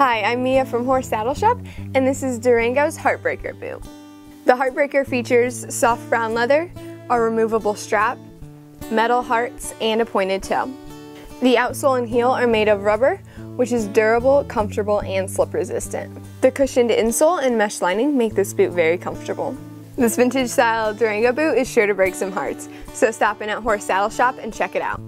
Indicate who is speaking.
Speaker 1: Hi, I'm Mia from Horse Saddle Shop, and this is Durango's Heartbreaker boot. The Heartbreaker features soft brown leather, a removable strap, metal hearts, and a pointed toe. The outsole and heel are made of rubber, which is durable, comfortable, and slip resistant. The cushioned insole and mesh lining make this boot very comfortable. This vintage style Durango boot is sure to break some hearts, so stop in at Horse Saddle Shop and check it out.